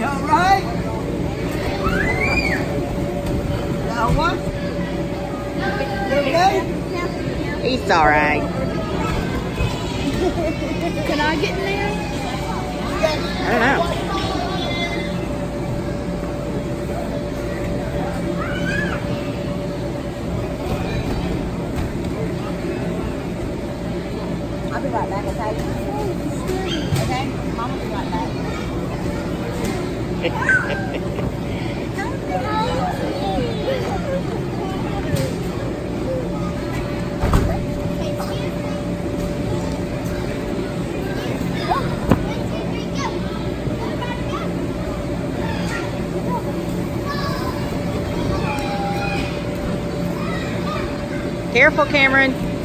All right. That one. Okay. He's all right. Can I get in there? I don't know. I'll be right back, okay? Okay, Mama. Careful, Cameron.